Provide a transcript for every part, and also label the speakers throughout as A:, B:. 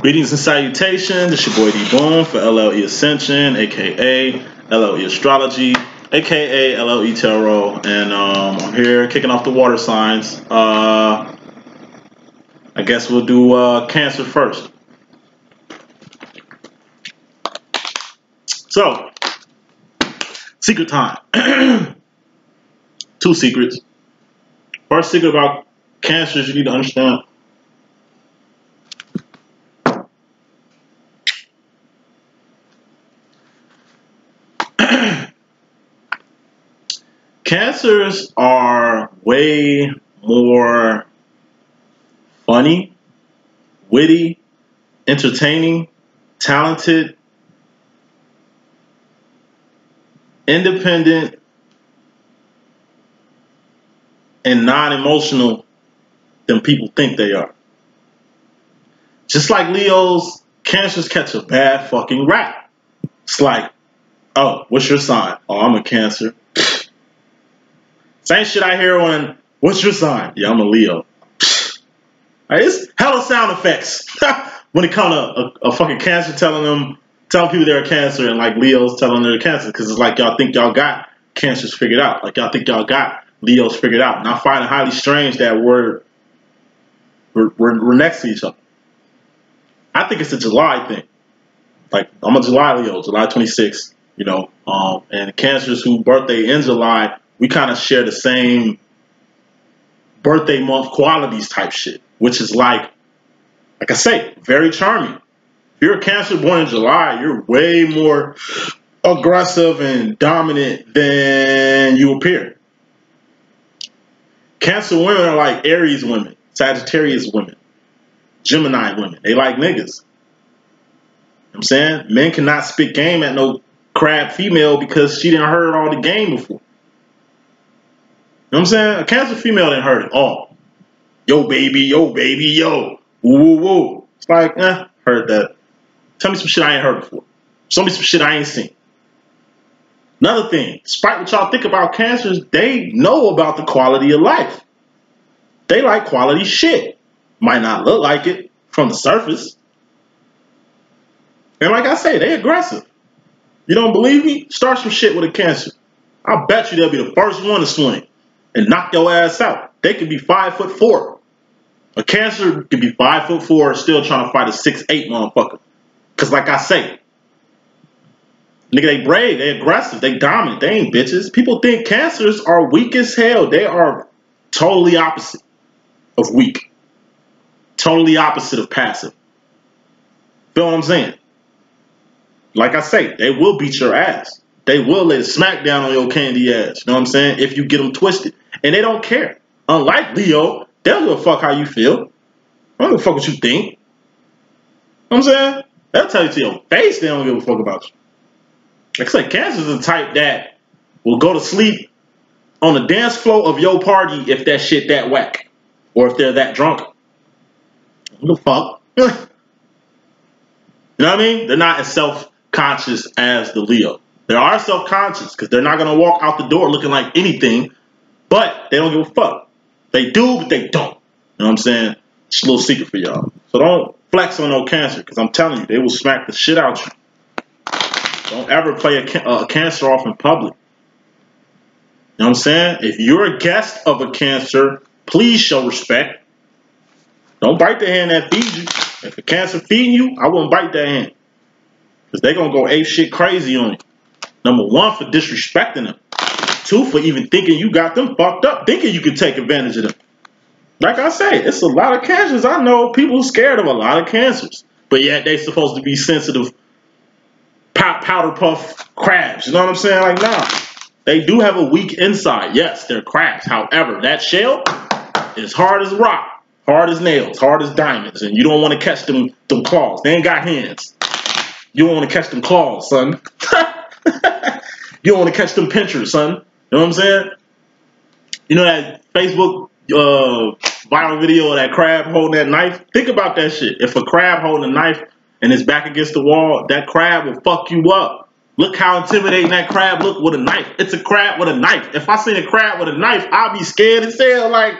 A: Greetings and salutations. It's your boy D Boom for LLE Ascension, aka LLE Astrology, aka LLE Tarot, and um, I'm here kicking off the water signs. Uh, I guess we'll do uh, Cancer first. So, secret time. Two secrets. First secret about cancers you need to understand Cancers are way more funny, witty, entertaining, talented, independent, and non emotional than people think they are. Just like Leos, cancers catch a bad fucking rap. It's like, oh, what's your sign? Oh, I'm a cancer. Same shit I hear on what's your sign? Yeah, I'm a Leo. Right, it's hella sound effects when it comes to a, a, fucking cancer telling them, telling people they're a cancer, and like Leos telling them they're cancer, because it's like y'all think y'all got cancers figured out, like y'all think y'all got Leos figured out. And I find it highly strange that we're we're, we're, we're next to each other. I think it's a July thing. Like I'm a July Leo, July 26th, you know, um, and cancers who birthday in July we kind of share the same birthday month qualities type shit, which is like, like I say, very charming. If you're a Cancer born in July, you're way more aggressive and dominant than you appear. Cancer women are like Aries women, Sagittarius women, Gemini women. They like niggas. I'm saying? Men cannot spit game at no crab female because she didn't heard all the game before know what I'm saying? A cancer female didn't hurt at all. Yo, baby, yo, baby, yo. Woo, woo, woo. It's like, eh, heard that. Tell me some shit I ain't heard before. Show me some shit I ain't seen. Another thing, despite what y'all think about cancers, they know about the quality of life. They like quality shit. Might not look like it from the surface. And like I say, they aggressive. You don't believe me? Start some shit with a cancer. I bet you they'll be the first one to swing and knock your ass out. They could be five foot four. A cancer could be five foot four, still trying to fight a six eight motherfucker. Cause like I say, nigga, they brave, they aggressive, they dominant, they ain't bitches. People think cancers are weak as hell. They are totally opposite of weak. Totally opposite of passive. Feel what I'm saying? Like I say, they will beat your ass. They will lay smack down on your candy ass. You know what I'm saying? If you get them twisted. And they don't care. Unlike Leo, they don't give a fuck how you feel. I don't give a fuck what you think. You know I'm saying? They'll tell you to your face they don't give a fuck about you. Like I said, Cancer's the type that will go to sleep on the dance floor of your party if that shit that whack. Or if they're that drunk. What the fuck? you know what I mean? They're not as self-conscious as the Leo. They are self-conscious because they're not going to walk out the door looking like anything, but they don't give a fuck. They do, but they don't. You know what I'm saying? It's a little secret for y'all. So don't flex on no cancer because I'm telling you, they will smack the shit out you. Don't ever play a, a uh, cancer off in public. You know what I'm saying? If you're a guest of a cancer, please show respect. Don't bite the hand that feeds you. If a cancer feeding you, I wouldn't bite that hand. Because they're going to go ape shit crazy on you. Number one, for disrespecting them. Two, for even thinking you got them fucked up, thinking you could take advantage of them. Like I say, it's a lot of cancers. I know people scared of a lot of cancers, but yet they supposed to be sensitive powder puff crabs. You know what I'm saying? Like, nah. They do have a weak inside. Yes, they're crabs. However, that shell is hard as rock, hard as nails, hard as diamonds, and you don't want to catch them, them claws. They ain't got hands. You don't want to catch them claws, son. you don't want to catch them pinchers, son. You know what I'm saying? You know that Facebook uh, viral video of that crab holding that knife? Think about that shit. If a crab holding a knife and it's back against the wall, that crab will fuck you up. Look how intimidating that crab look with a knife. It's a crab with a knife. If I seen a crab with a knife, I'd be scared as hell. Like,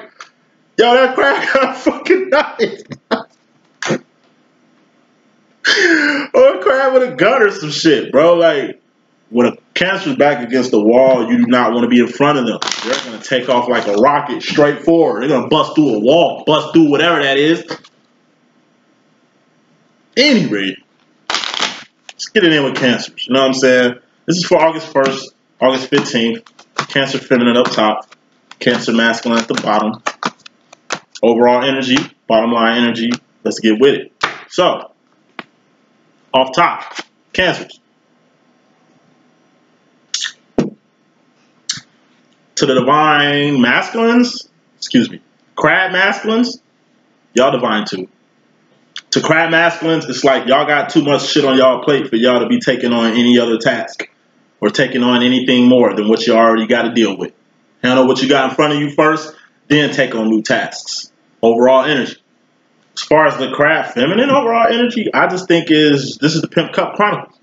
A: yo, that crab got a fucking knife. guy with a gun or some shit, bro. Like when a cancer's back against the wall, you do not want to be in front of them. They're gonna take off like a rocket straight forward. They're gonna bust through a wall, bust through whatever that is. Any rate, let's get it in with cancers. You know what I'm saying? This is for August 1st, August 15th. Cancer feminine up top, Cancer masculine at the bottom. Overall energy, bottom line energy. Let's get with it. So, off top, cancers. To the divine masculines, excuse me, crab masculines, y'all divine too. To crab masculines, it's like y'all got too much shit on y'all plate for y'all to be taking on any other task or taking on anything more than what you already got to deal with. Handle what you got in front of you first, then take on new tasks. Overall energy. As far as the crab feminine overall energy, I just think is this is the Pimp Cup Chronicles.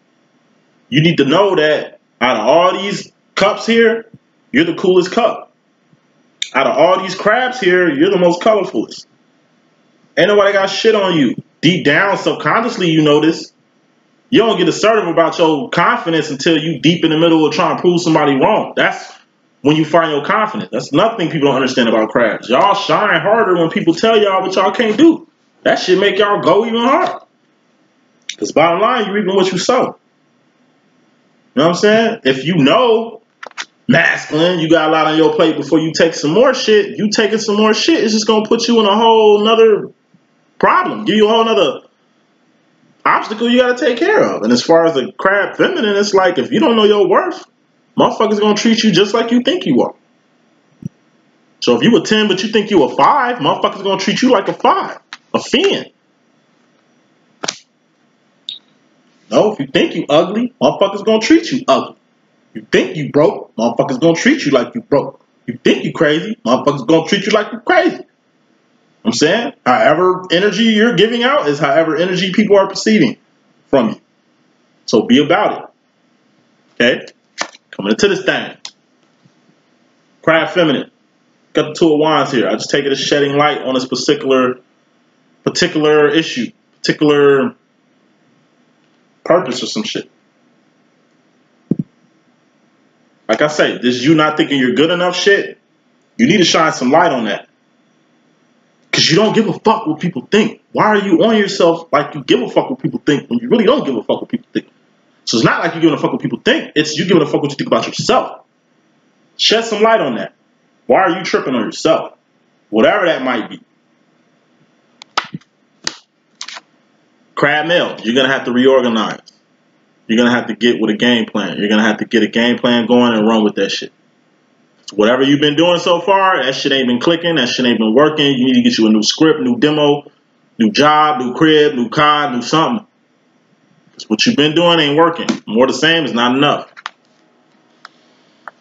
A: You need to know that out of all these cups here, you're the coolest cup. Out of all these crabs here, you're the most colorfulest. Ain't nobody got shit on you. Deep down, subconsciously, you this. You don't get assertive about your confidence until you deep in the middle of trying to prove somebody wrong. That's when you find your confidence. That's nothing people don't understand about crabs. Y'all shine harder when people tell y'all what y'all can't do. That should make y'all go even harder. Because bottom line, you're reaping what you sow. You know what I'm saying? If you know masculine, you got a lot on your plate before you take some more shit, you taking some more shit, it's just gonna put you in a whole nother problem. Give you a whole nother obstacle you gotta take care of. And as far as the crab feminine, it's like if you don't know your worth, motherfuckers gonna treat you just like you think you are. So if you a 10 but you think you a 5, motherfuckers gonna treat you like a 5, a fin. No, if you think you ugly, motherfuckers gonna treat you ugly. You think you broke, motherfuckers gonna treat you like you broke. You think you crazy, motherfuckers gonna treat you like you crazy. I'm saying, however energy you're giving out is however energy people are perceiving from you. So be about it. Okay? Coming into this thing. Crab feminine. Got the two of wands here. I just take it as shedding light on this particular particular issue, particular purpose or some shit. Like I say, this you not thinking you're good enough shit, you need to shine some light on that. Because you don't give a fuck what people think. Why are you on yourself like you give a fuck what people think when you really don't give a fuck what people think? So it's not like you're giving a fuck what people think. It's you giving a fuck what you think about yourself. Shed some light on that. Why are you tripping on yourself? Whatever that might be. Crab male, you're gonna have to reorganize. You're gonna have to get with a game plan. You're gonna have to get a game plan going and run with that shit. Whatever you've been doing so far, that shit ain't been clicking. That shit ain't been working. You need to get you a new script, new demo, new job, new crib, new car, new something. Because what you've been doing ain't working. More the same is not enough.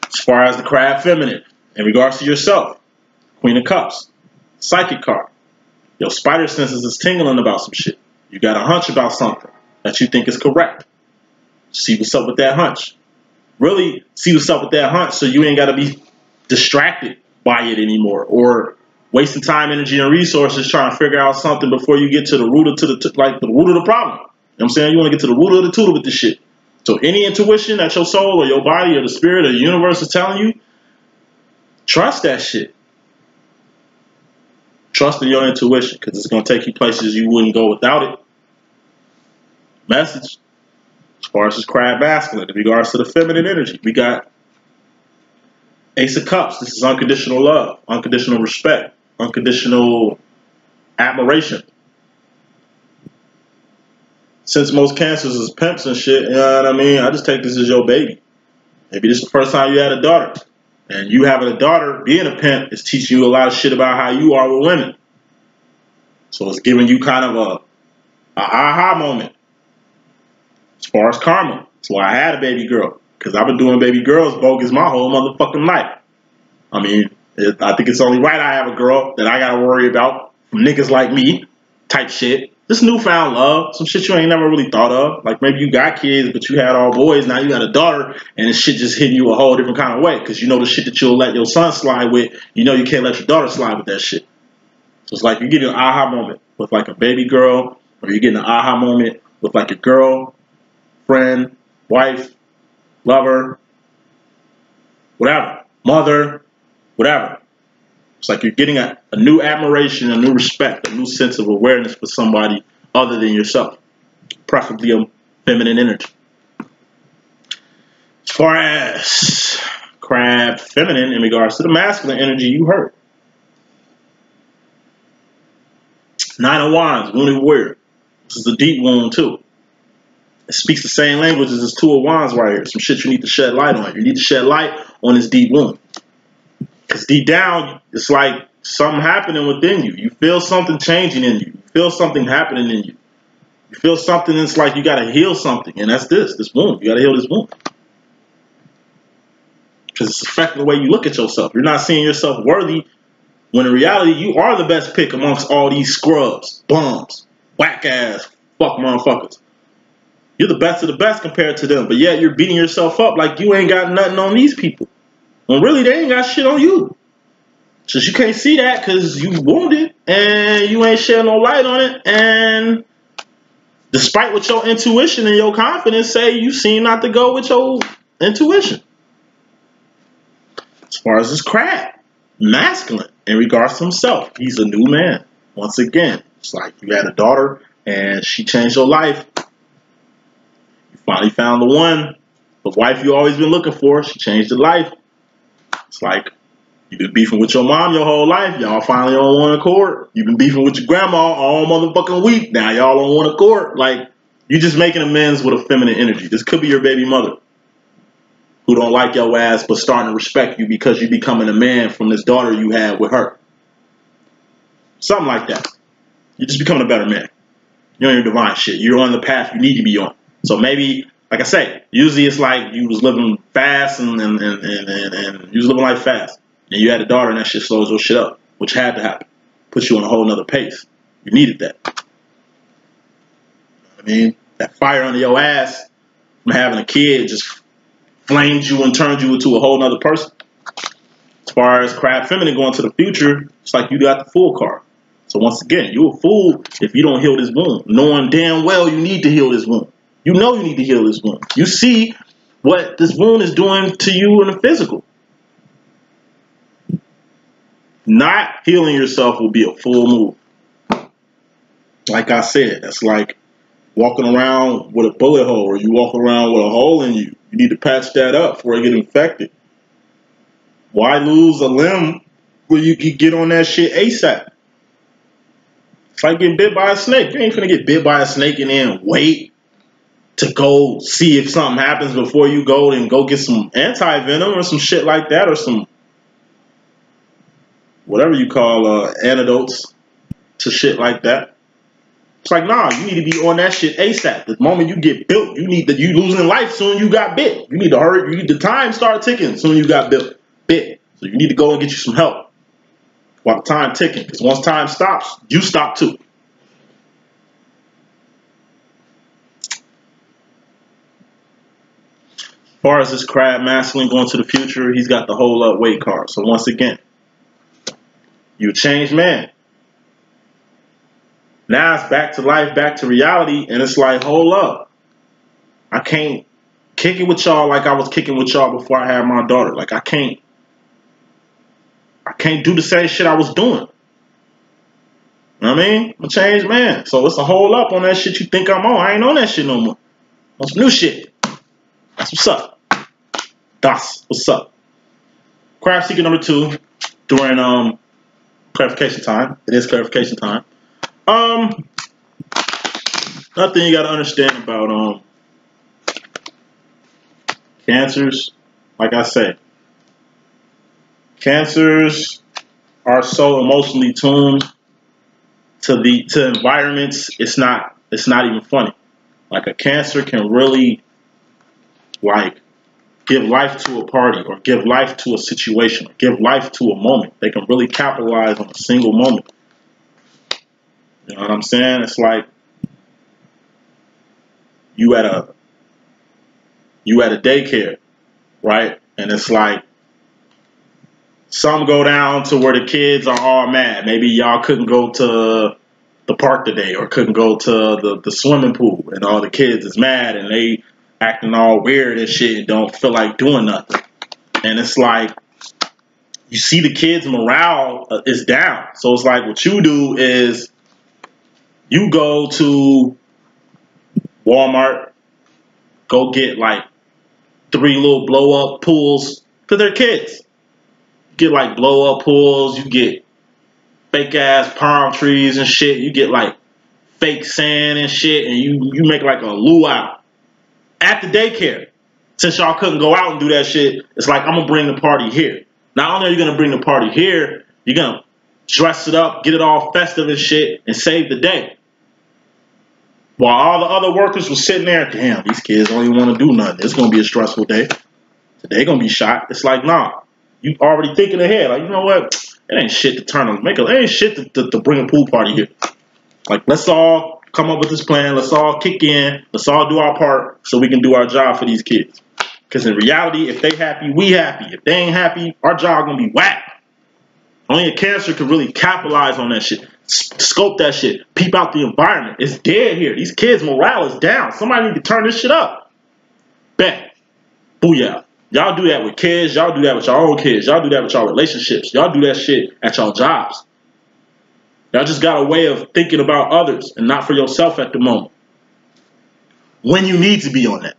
A: As far as the crab feminine, in regards to yourself, Queen of Cups, Psychic card. Your spider senses is tingling about some shit. You got a hunch about something that you think is correct. See what's up with that hunch. Really see what's up with that hunch so you ain't got to be distracted by it anymore or wasting time, energy, and resources trying to figure out something before you get to the root of to the like the root of the problem. You know what I'm saying? You want to get to the root of the tutor with this shit. So any intuition that your soul or your body or the spirit or the universe is telling you, trust that shit. Trust in your intuition because it's going to take you places you wouldn't go without it. Message. As far as this crab masculine, in regards to the feminine energy, we got Ace of Cups. This is unconditional love, unconditional respect, unconditional admiration. Since most cancers is pimps and shit, you know what I mean? I just take this as your baby. Maybe this is the first time you had a daughter. And you having a daughter, being a pimp, is teaching you a lot of shit about how you are with women. So it's giving you kind of a, a aha moment. As far as karma. That's why I had a baby girl. Because I've been doing baby girls bogus my whole motherfucking life. I mean, it, I think it's only right I have a girl that I gotta worry about from niggas like me type shit. This newfound love, some shit you ain't never really thought of. Like maybe you got kids, but you had all boys. Now you got a daughter, and this shit just hitting you a whole different kind of way. Because you know the shit that you'll let your son slide with, you know you can't let your daughter slide with that shit. So it's like you get an aha moment with like a baby girl, or you get an aha moment with like a girl friend, wife, lover, whatever, mother, whatever. It's like you're getting a, a new admiration, a new respect, a new sense of awareness for somebody other than yourself, preferably a feminine energy. As far as crab feminine in regards to the masculine energy, you heard. Nine of Wands, wounded warrior. This is a deep wound too. Speaks the same language as this Two of Wands right here. Some shit you need to shed light on. You need to shed light on this deep wound. Because deep down, it's like something happening within you. You feel something changing in you. You feel something happening in you. You feel something that's like you got to heal something. And that's this, this wound. You got to heal this wound. Because it's affecting the way you look at yourself. You're not seeing yourself worthy when in reality, you are the best pick amongst all these scrubs, bums, whack ass, fuck motherfuckers. You're the best of the best compared to them, but yet you're beating yourself up like you ain't got nothing on these people. When really they ain't got shit on you. Since you can't see that because you wounded and you ain't shedding no light on it, and despite what your intuition and your confidence say, you seem not to go with your intuition. As far as this crap, masculine in regards to himself. He's a new man. Once again, it's like you had a daughter and she changed your life. Finally found the one, the wife you always been looking for. She changed your life. It's like you've been beefing with your mom your whole life. Y'all finally on one accord. You've been beefing with your grandma all motherfucking week. Now y'all on one accord. Like you just making amends with a feminine energy. This could be your baby mother who don't like your ass but starting to respect you because you're becoming a man from this daughter you had with her. Something like that. You're just becoming a better man. You're on your divine shit. You're on the path you need to be on. So maybe, like I say, usually it's like you was living fast and and, and, and, and, you was living life fast. And you had a daughter and that shit slows your shit up, which had to happen. Puts you on a whole nother pace. You needed that. I mean, that fire under your ass from having a kid just flamed you and turned you into a whole nother person. As far as crab feminine going to the future, it's like you got the fool card. So once again, you're a fool if you don't heal this wound, knowing damn well you need to heal this wound. You know you need to heal this wound. You see what this wound is doing to you in the physical. Not healing yourself will be a full move. Like I said, that's like walking around with a bullet hole or you walk around with a hole in you. You need to patch that up before it get infected. Why lose a limb where you can get on that shit ASAP? It's like getting bit by a snake. You ain't gonna get bit by a snake and then wait to go see if something happens before you go and go get some anti-venom or some shit like that or some whatever you call uh, antidotes to shit like that. It's like, nah, you need to be on that shit ASAP. The moment you get built, you need to you losing life soon you got bit. You need to hurry. You need the time start ticking soon you got built bit. So you need to go and get you some help while the time ticking. Because once time stops, you stop too. Far as this crab masculine going to the future, he's got the whole up weight card. So once again, you change man. Now it's back to life, back to reality, and it's like, hold up. I can't kick it with y'all like I was kicking with y'all before I had my daughter. Like I can't I can't do the same shit I was doing. You know what I mean? I'm a changed man. So it's a hold up on that shit you think I'm on. I ain't on that shit no more. On some new shit. That's what's up. That's what's up. Crab seeker number two during um clarification time. It is clarification time. Um, nothing you got to understand about um cancers. Like I said, cancers are so emotionally tuned to the to environments. It's not it's not even funny. Like a cancer can really like give life to a party or give life to a situation give life to a moment. They can really capitalize on a single moment you know what I'm saying? It's like you at a you at a daycare, right? And it's like some go down to where the kids are all mad. Maybe y'all couldn't go to the park today or couldn't go to the, the swimming pool and all the kids is mad and they acting all weird and shit and don't feel like doing nothing. And it's like you see the kids' morale uh, is down. So it's like what you do is you go to Walmart, go get like three little blow up pools for their kids. get like blow up pools, you get fake ass palm trees and shit, you get like fake sand and shit, and you you make like a luau at the daycare. Since y'all couldn't go out and do that shit, it's like I'm gonna bring the party here. Not only are you gonna bring the party here, you're gonna dress it up, get it all festive and shit, and save the day. While all the other workers were sitting there, damn, these kids don't even want to do nothing. It's gonna be a stressful day. Today gonna be shot. It's like, nah, you already thinking ahead. Like, you know what? It ain't shit to turn on, make a, it ain't shit to, to, to bring a pool party here. Like, let's all come up with this plan. Let's all kick in. Let's all do our part so we can do our job for these kids. Because in reality, if they happy, we happy. If they ain't happy, our job gonna be whack. Only a cancer can really capitalize on that shit. Scope that shit. Peep out the environment. It's dead here. These kids' morale is down. Somebody need to turn this shit up. Bet. Booyah. Y'all do that with kids. Y'all do that with your own kids. Y'all do that with y'all relationships. Y'all do that shit at y'all jobs. Y'all just got a way of thinking about others and not for yourself at the moment. When you need to be on that.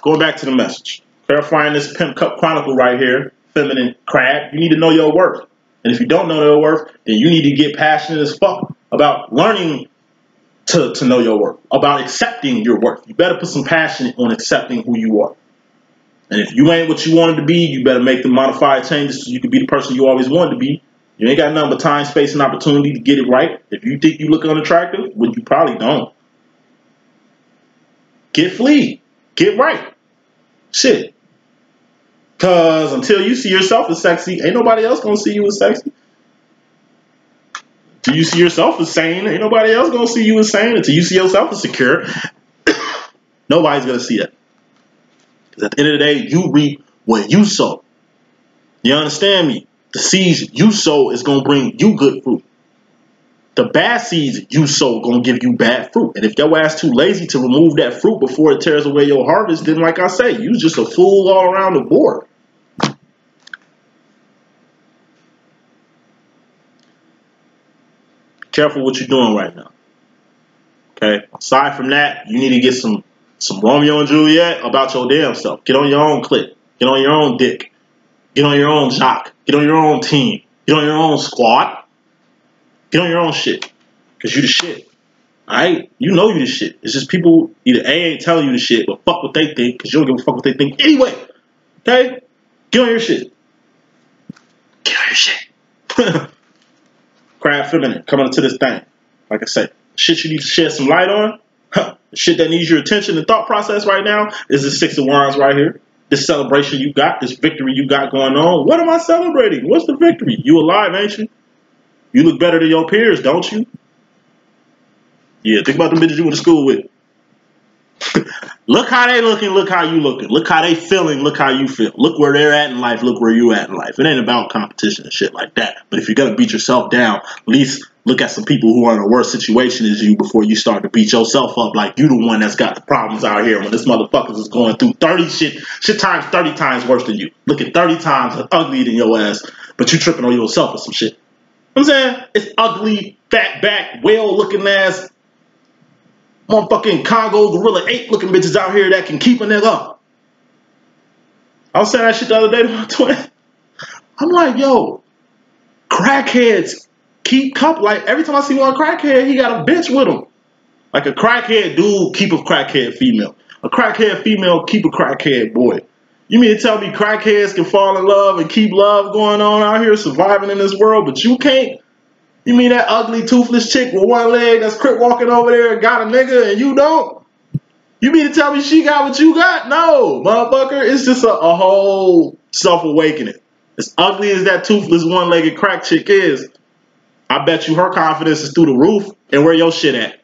A: Going back to the message. Clarifying this Pimp Cup Chronicle right here, feminine crab, you need to know your worth. And if you don't know your worth, then you need to get passionate as fuck about learning to, to know your worth, about accepting your worth. You better put some passion on accepting who you are. And if you ain't what you wanted to be, you better make the modified changes so you can be the person you always wanted to be you ain't got nothing but time, space, and opportunity to get it right. If you think you look unattractive, well, you probably don't. Get flee. Get right. Shit. Cause until you see yourself as sexy, ain't nobody else gonna see you as sexy. Until you see yourself as sane, ain't nobody else gonna see you as sane. Until you see yourself as secure, nobody's gonna see that. Because at the end of the day, you reap what you sow. You understand me? The seeds you sow is going to bring you good fruit. The bad seeds you sow going to give you bad fruit. And if your ass too lazy to remove that fruit before it tears away your harvest, then like I say, you just a fool all around the board. Careful what you're doing right now. Okay. Aside from that, you need to get some some Romeo and Juliet about your damn self. Get on your own clip. Get on your own dick. Get on your own jock. Get on your own team. Get on your own squad. Get on your own shit. Cause you the shit. Alright? You know you the shit. It's just people either A ain't telling you the shit, but fuck what they think, cause you don't give a fuck what they think anyway. Okay? Get on your shit. Get on your shit. Crab feminine coming into this thing. Like I said, shit you need to shed some light on. Huh. Shit that needs your attention and thought process right now is the six of wands right here this celebration you got, this victory you got going on. What am I celebrating? What's the victory? You alive, ain't you? You look better than your peers, don't you? Yeah, think about the bitches you went to school with. look how they looking, look how you looking. Look how they feeling, look how you feel. Look where they're at in life, look where you at in life. It ain't about competition and shit like that. But if you're gonna beat yourself down, at least look at some people who are in a worse situation as you before you start to beat yourself up like you the one that's got the problems out here when this motherfucker is going through 30 shit, shit times 30 times worse than you. Looking 30 times uglier than your ass, but you tripping on yourself or some shit. I'm saying? It's ugly, fat back, whale looking ass, motherfucking Congo gorilla ape looking bitches out here that can keep a nigga up. I was saying that shit the other day to my twin. I'm like, yo, crackheads keep couple like every time I see one crackhead, he got a bitch with him. Like a crackhead dude keep a crackhead female. A crackhead female keep a crackhead boy. You mean to tell me crackheads can fall in love and keep love going on out here surviving in this world, but you can't? You mean that ugly toothless chick with one leg that's crip walking over there and got a nigga and you don't? You mean to tell me she got what you got? No, motherfucker. It's just a, a whole self awakening. As ugly as that toothless one legged crack chick is, I bet you her confidence is through the roof. And where your shit at?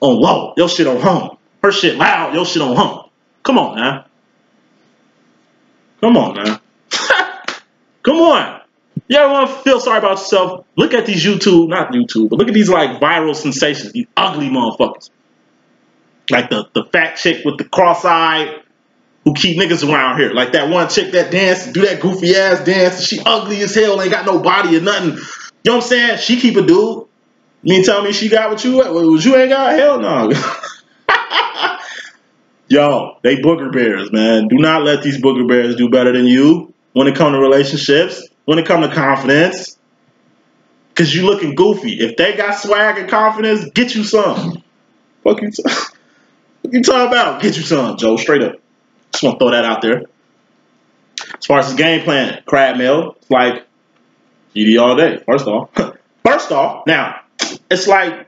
A: On low. Your shit on home. Her shit loud. Your shit on home. Come on now. Come on now. Come on. You ever want to feel sorry about yourself? Look at these YouTube, not YouTube, but look at these like viral sensations, these ugly motherfuckers. Like the, the fat chick with the cross-eyed who keep niggas around here. Like that one chick that dance, do that goofy ass dance. She ugly as hell, ain't got no body or nothing. Know what I'm saying? She keep a dude. You tell me she got what you what you ain't got? Hell no. Yo, they booger bears, man. Do not let these booger bears do better than you when it come to relationships, when it come to confidence. Cause you looking goofy. If they got swag and confidence, get you some. Fuck you. T- what you talking about? Get you some, Joe. Straight up. Just want to throw that out there. As far as the game plan, crab meal, like GD all day. First off, first off, now it's like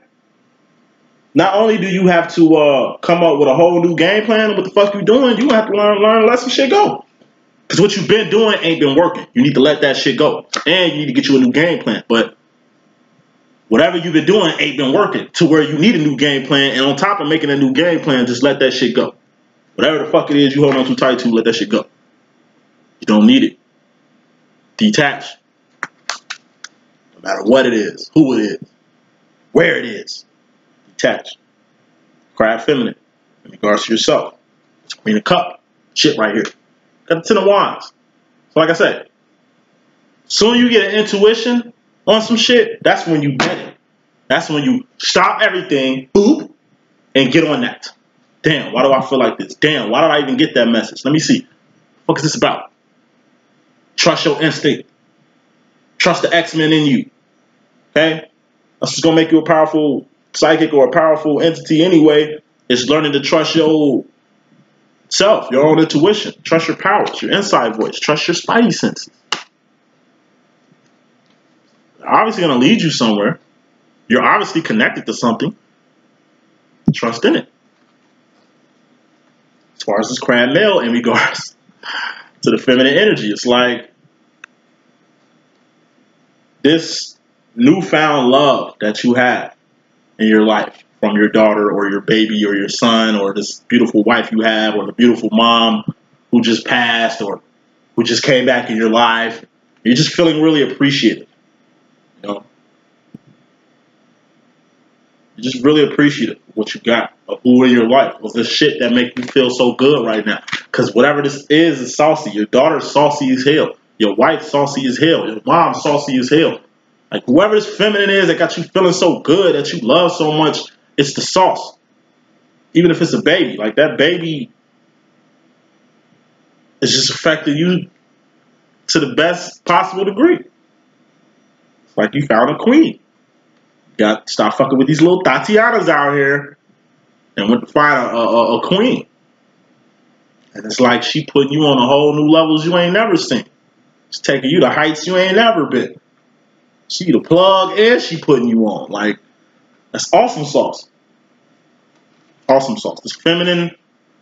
A: not only do you have to uh, come up with a whole new game plan of what the fuck you doing, you have to learn learn let some shit go. Because what you've been doing ain't been working. You need to let that shit go, and you need to get you a new game plan. But whatever you've been doing ain't been working to where you need a new game plan. And on top of making a new game plan, just let that shit go. Whatever the fuck it is you hold on too tight to, let that shit go. You don't need it. Detach. Matter what it is, who it is, where it is. Detach. Cry feminine in regards to yourself. It's Queen of Cup. Shit right here. Got the Ten of Wands. So like I said, soon you get an intuition on some shit, that's when you get it. That's when you stop everything, boop, and get on that. Damn, why do I feel like this? Damn, why did I even get that message? Let me see. What is this about? Trust your instinct. Trust the X-Men in you. Okay? That's just gonna make you a powerful psychic or a powerful entity anyway. It's learning to trust your self, your own intuition. Trust your powers, your inside voice. Trust your spidey senses. Obviously gonna lead you somewhere. You're obviously connected to something. Trust in it. As far as this crab male in regards to the feminine energy, it's like this newfound love that you have in your life from your daughter or your baby or your son or this beautiful wife you have or the beautiful mom who just passed or who just came back in your life. You're just feeling really appreciative. You know? You're just really appreciative of what you got, of who in your life, of the shit that make you feel so good right now. Because whatever this is is saucy. Your daughter's saucy as hell. Your wife saucy as hell. Your mom saucy as hell. Like whoever this feminine is that got you feeling so good, that you love so much, it's the sauce. Even if it's a baby, like that baby is just affecting you to the best possible degree. It's like you found a queen. You got stop fucking with these little Tatianas out here and went to find a, a, a queen. And it's like she putting you on a whole new levels you ain't never seen. She's taking you to heights you ain't never been. She the plug and she putting you on. Like, that's awesome sauce. Awesome sauce. This feminine,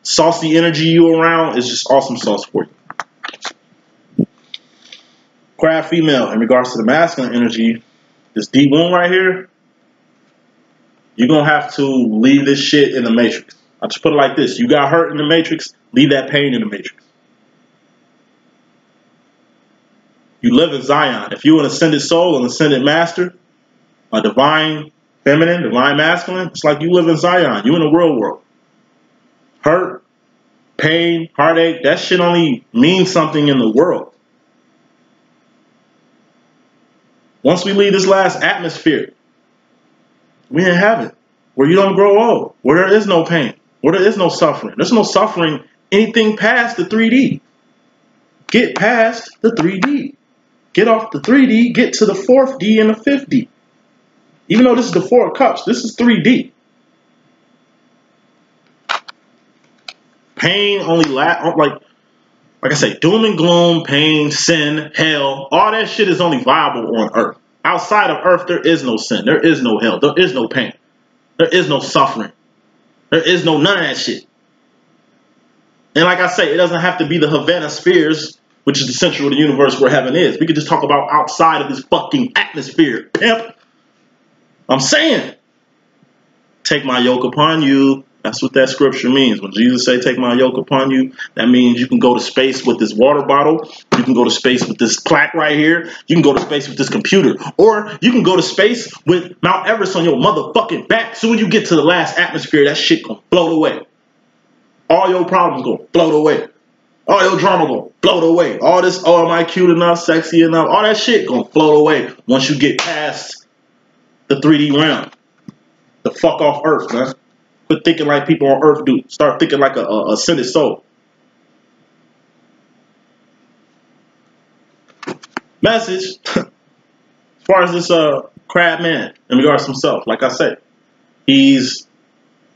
A: saucy energy you around is just awesome sauce for you. Crab female, in regards to the masculine energy, this deep wound right here, you're going to have to leave this shit in the matrix. I just put it like this. You got hurt in the matrix, leave that pain in the matrix. You live in Zion. If you're an ascended soul, an ascended master, a divine feminine, divine masculine, it's like you live in Zion. You're in the real world. Hurt, pain, heartache, that shit only means something in the world. Once we leave this last atmosphere, we in heaven, where you don't grow old, where there is no pain, where there is no suffering. There's no suffering anything past the 3D. Get past the 3D. Get off the 3D, get to the fourth D and the fifth D. Even though this is the four cups, this is 3D. Pain only la- like like I say, doom and gloom, pain, sin, hell, all that shit is only viable on earth. Outside of earth, there is no sin, there is no hell, there is no pain, there is no suffering, there is no none of that shit. And like I say, it doesn't have to be the Havana spheres which is the center of the universe where heaven is. We could just talk about outside of this fucking atmosphere, pimp. I'm saying, take my yoke upon you That's what that scripture means. When Jesus say, "Take my yoke upon you," that means you can go to space with this water bottle. You can go to space with this plaque right here. You can go to space with this computer, or you can go to space with Mount Everest on your motherfucking back. So when you get to the last atmosphere, that shit gonna float away. All your problems gonna float away. All your drama gonna float away. All this, oh, am I cute enough, sexy enough? All that shit gonna float away once you get past the 3D realm. The fuck off Earth, man. Quit thinking like people on Earth do. Start thinking like a, a ascended soul. Message. as far as this uh crab man in regards to himself, like I said, he's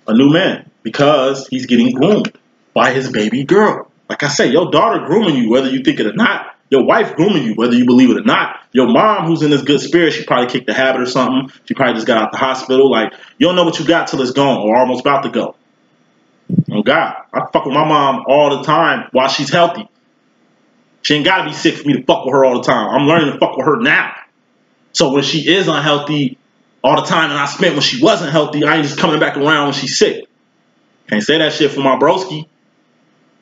A: a new man because he's getting groomed by his baby girl. Like I say, your daughter grooming you, whether you think it or not. Your wife grooming you, whether you believe it or not. Your mom, who's in this good spirit, she probably kicked the habit or something. She probably just got out the hospital. Like, you don't know what you got till it's gone or almost about to go. Oh, God. I fuck with my mom all the time while she's healthy. She ain't got to be sick for me to fuck with her all the time. I'm learning to fuck with her now. So when she is unhealthy all the time and I spent when she wasn't healthy, I ain't just coming back around when she's sick. Can't say that shit for my broski.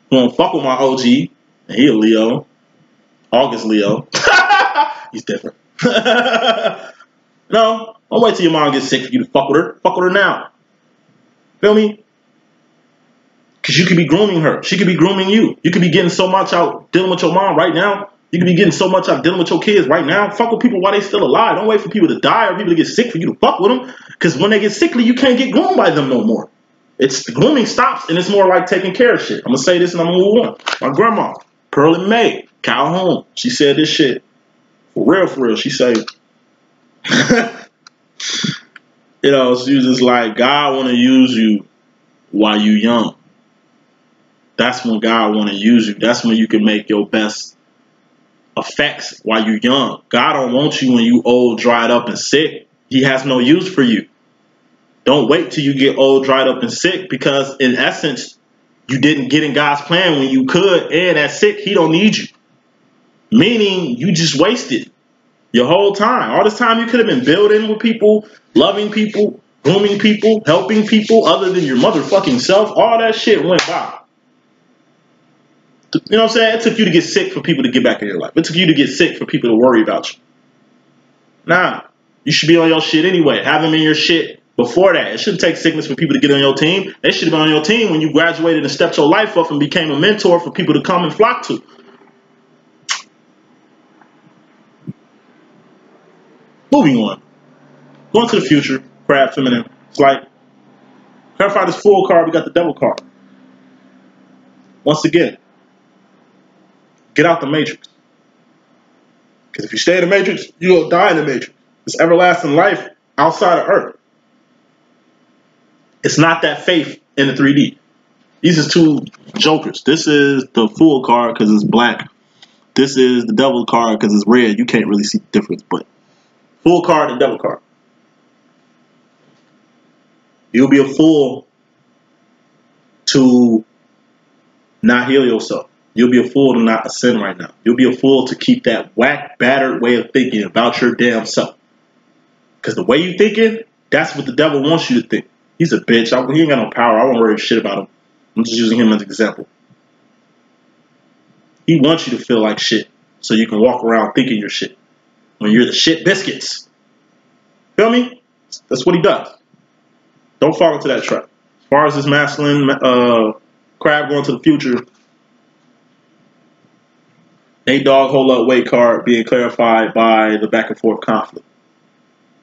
A: Who don't fuck with my OG. And he a Leo. August Leo. He's different. no, don't wait till your mom gets sick for you to fuck with her. Fuck with her now. Feel me? Because you could be grooming her. She could be grooming you. You could be getting so much out dealing with your mom right now. You could be getting so much out dealing with your kids right now. Fuck with people while they still alive. Don't wait for people to die or people to get sick for you to fuck with them. Because when they get sickly, you can't get groomed by them no more. It's grooming stops and it's more like taking care of shit. I'm gonna say this and I'm gonna move on. My grandma, Pearlie May, Calhoun, she said this shit for real, for real. She said, you know, she was just like, God want to use you while you young. That's when God want to use you. That's when you can make your best effects while you young. God don't want you when you old, dried up, and sick. He has no use for you. Don't wait till you get old, dried up, and sick because, in essence, you didn't get in God's plan when you could, and at sick, He don't need you. Meaning, you just wasted your whole time. All this time you could have been building with people, loving people, grooming people, helping people, other than your motherfucking self. All that shit went by. You know what I'm saying? It took you to get sick for people to get back in your life. It took you to get sick for people to worry about you. Nah, you should be on your shit anyway. Have them in your shit before that. It shouldn't take sickness for people to get on your team. They should have been on your team when you graduated and stepped your life up and became a mentor for people to come and flock to. Moving on. Going to the future, crab feminine. It's like, clarify this fool card, we got the devil card. Once again, get out the matrix. Because if you stay in the matrix, you'll die in the matrix. It's everlasting life outside of Earth. It's not that faith in the 3D. These are two jokers. This is the fool card because it's black. This is the devil card because it's red. You can't really see the difference, but fool card and devil card. You'll be a fool to not heal yourself. You'll be a fool to not ascend right now. You'll be a fool to keep that whack, battered way of thinking about your damn self. Because the way you thinking, that's what the devil wants you to think. He's a bitch. I, he ain't got no power. I won't worry shit about him. I'm just using him as an example. He wants you to feel like shit so you can walk around thinking you're shit when you're the shit biscuits. Feel me? That's what he does. Don't fall into that trap. As far as this masculine uh, crab going to the future, Nate Dog hold up weight card being clarified by the back and forth conflict.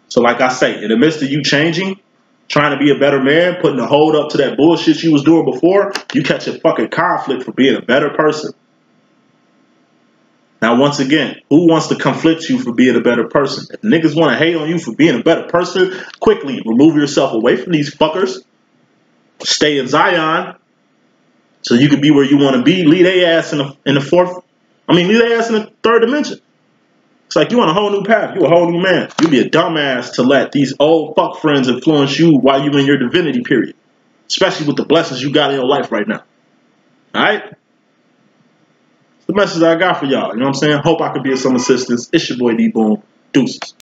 A: So, like I say, in the midst of you changing, trying to be a better man, putting a hold up to that bullshit you was doing before, you catch a fucking conflict for being a better person. Now, once again, who wants to conflict you for being a better person? If niggas want to hate on you for being a better person, quickly remove yourself away from these fuckers. Stay in Zion so you can be where you want to be. Lead a ass in the in the fourth. I mean, lead a ass in the third dimension. It's like you on a whole new path. You a whole new man. You'd be a dumbass to let these old fuck friends influence you while you in your divinity period. Especially with the blessings you got in your life right now. Alright? the message I got for y'all. You know what I'm saying? Hope I could be of some assistance. It's your boy D Boom. Deuces.